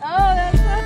ああ、やます